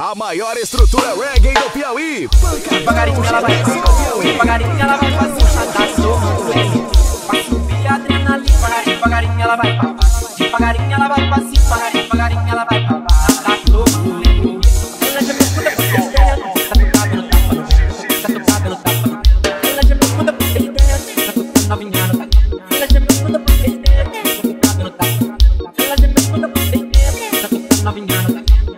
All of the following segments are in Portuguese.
A maior estrutura reggae do Piauí. Devagarinho ela vai fazer, devagarinho ela vai fazer um chataço. Vai subir a adrenalina, devagarinho, devagarinho ela vai pra Devagarinho ela vai pra cima, devagarinho ela vai pra Novinha.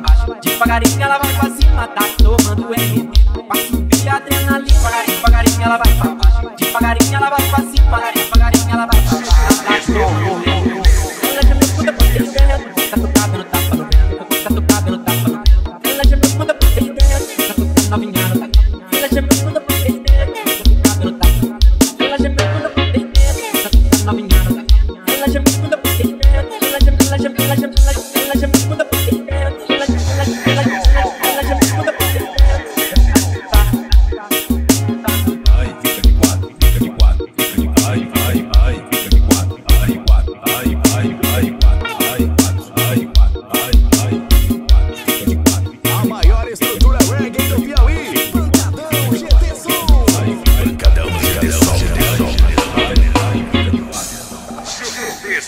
Devagarinho ela vai pra cima, tá tomando RM Pra subir a adrenalina Devagarinho, devagarinho ela vai pra baixo. Devagarinho ela vai pra cima, devagarinho ela vai pra baixo. Ela já me por ter dentro Tá tu tapa no vento, tá tapa no vento Ela já me por ter dentro, tá tocando novinha no tá tapa Ela já me por ter dentro, tá tu tapa no Ela já me por ter dentro, tá tocando novinha no tapa Ela já me por ter dentro, ela já me, ela já me, ela já me, ela já me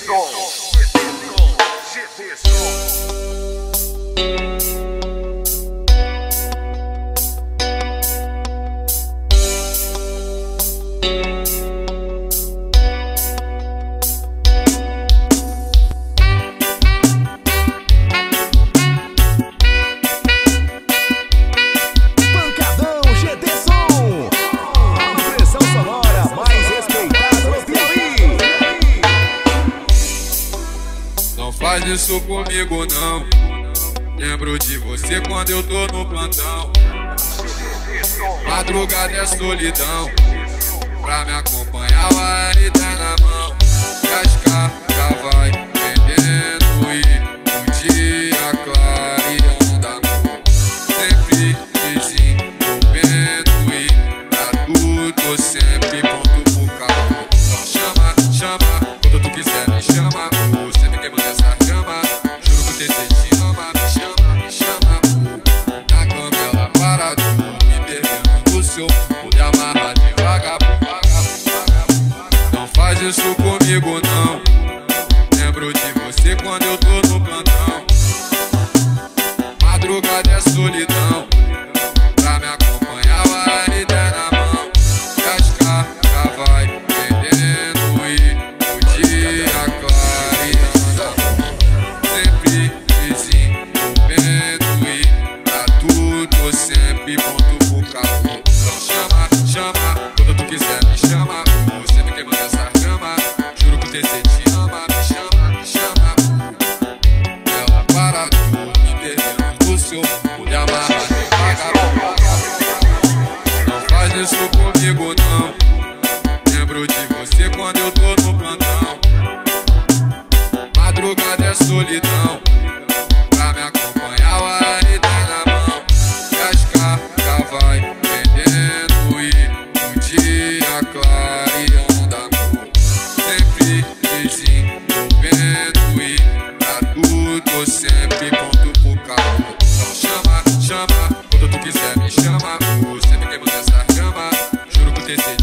Get this on. Get this on. Get this on. faz isso comigo não. Lembro de você quando eu tô no plantão. Madrugada é solidão. Pra me acompanhar vai tá na mão. Cascar, já vai. algodão. Lembro de você quando eu tô no plantão. Madrugada é solidão. this is.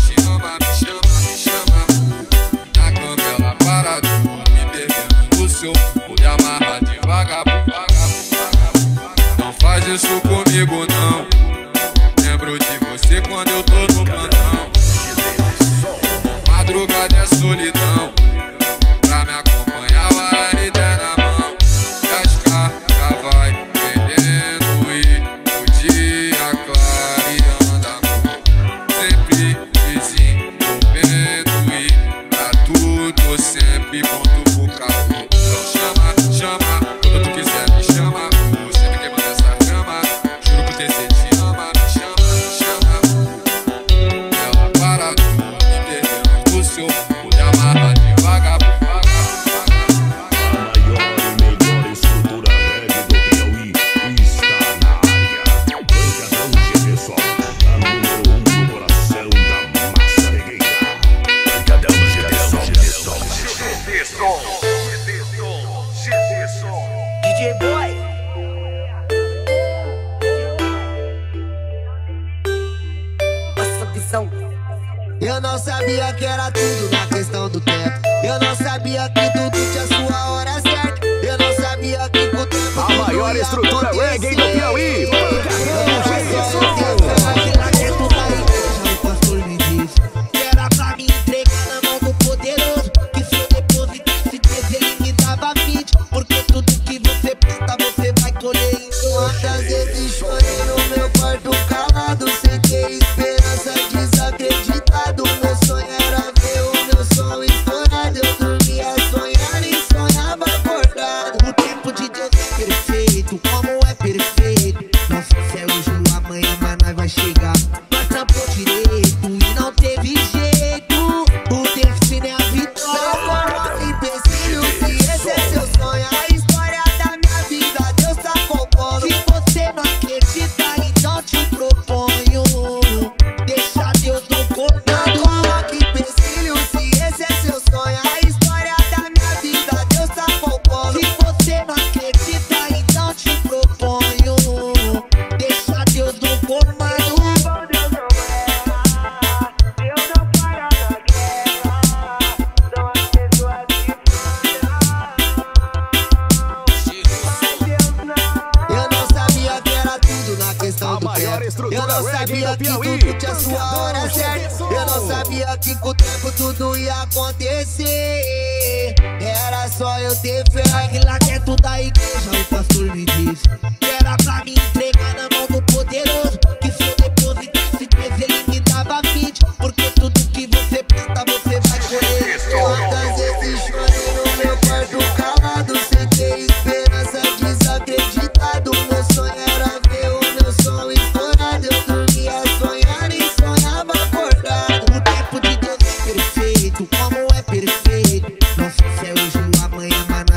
era dentro da igreja, o pastor me disse que era pra me entregar na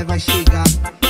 vai chegar.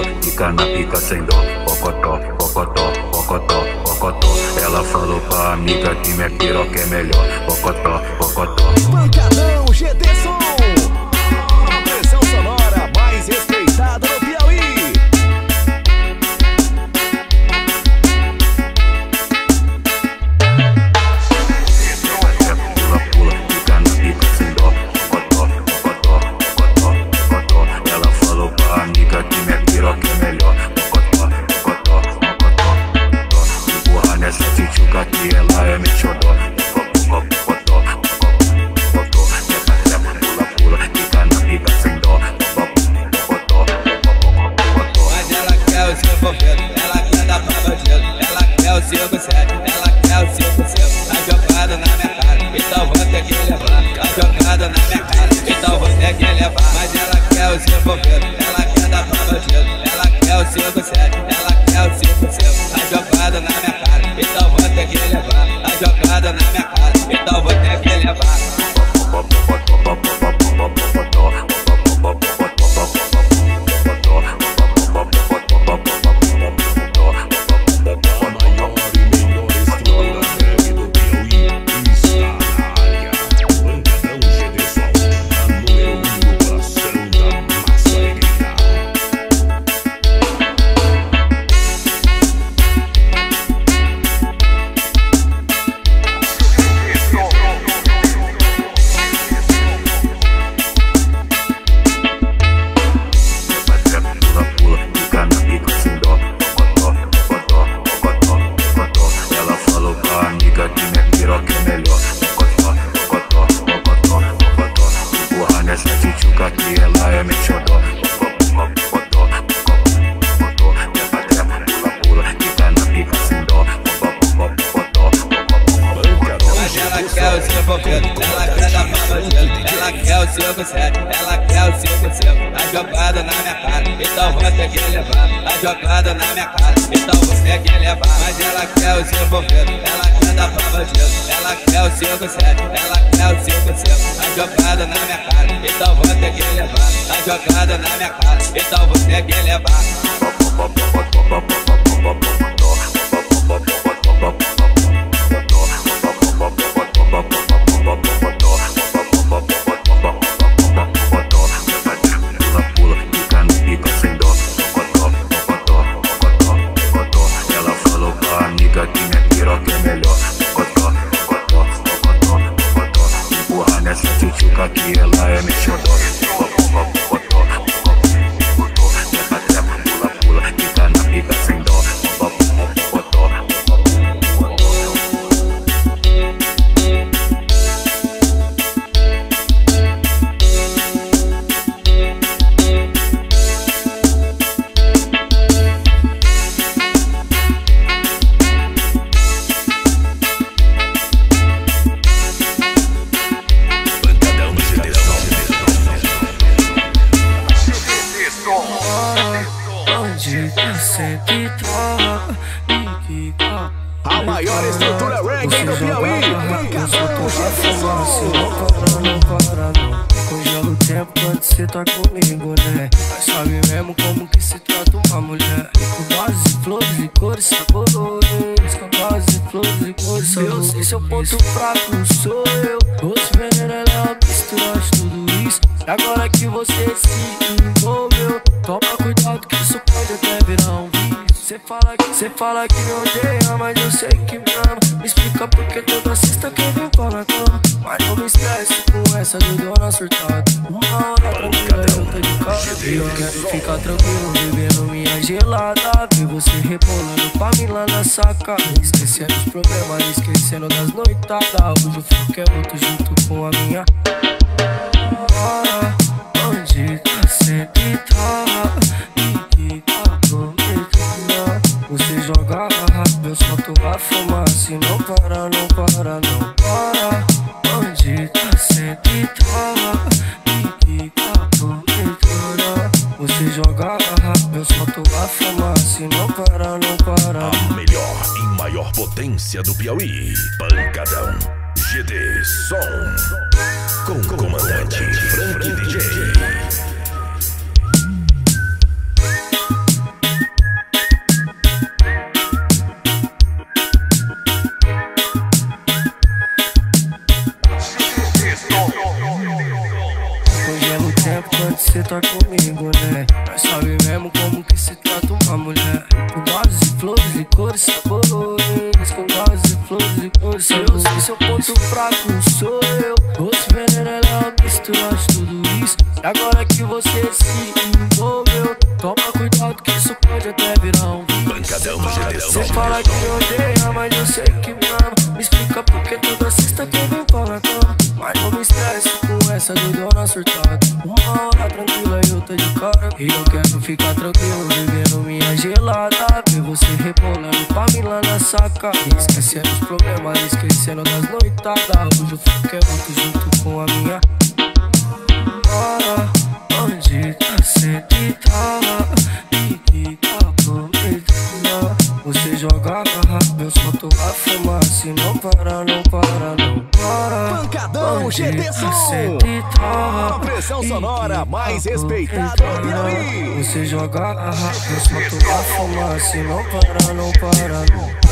E fica na pica sem dó. Pocotó, pocotó, pocotó, pocotó. Ela falou pra amiga que minha piroca é melhor. Pocotó, pocotó. Pancadão, GD Som. ela quer dar pra bandido, ela quer o seu sucesso. Mas que ela é quer o seu ela quer dar pra bandido Ela quer o seu conselho, ela quer o seu conselho A jogado na minha cara, então você quer levar A jogado na minha cara, então você quer levar Mas ela quer o seu bobeiro, ela quer dar pra bandido Ela quer o seu conselho, ela quer o seu conselho A jogada na minha jogando na minha cara, então você quer levar. Pula, pula, fica no pica sem dó. Tá comigo, né? Mas sabe mesmo como que se trata uma mulher. Com bases, flores e cores sabores. Com bases, flores e cores sabores. Eu sei seu ponto fraco, sou eu. Doce veneno, ela é uma mistura de tudo isso. E agora que você se envolveu, Cê fala que, cê fala que me odeia, mas eu sei que me ama. Me explica porque toda sexta que vem pra na cama. Mas não me estresse com essa dona surtada. Uma hora tranquila eu tô de casa. E eu quero ficar tranquilo, bebendo minha gelada. Ver você rebolando pra mim lá na sacada. Esquecendo os problemas, esquecendo das noitadas. Hoje eu fico é junto com a minha. Hora, maior potência do Piauí. Pancadão GD Som. Com comandante Frank DJ. Com bases e flores e cores sabores Com bases e flores e cores Eu sei seu ponto fraco sou eu. Doce veneno, ela é uma mistura de tudo isso. E agora que você se envolveu Toma cuidado que isso pode até virar um vício. Pancadão no GD Cê Som. fala que odeia, mas eu sei que me ama. Me explica porque toda sexta que pra na cama Mas não me estresse com essa dona surtada. Uma hora tranquila eu tô de cara. E eu quero ficar tranquilo, bebendo minha gelada. você rebolando lá na saca. Esquecendo os problemas, esquecendo das noitadas. Hoje eu fico muito junto com a minha Hora, onde tá sempre GD tá Som. A pressão sonora mais respeitada do prometendo. Piauí. Você joga rápido, eu solto a fumaça E não para, não para, não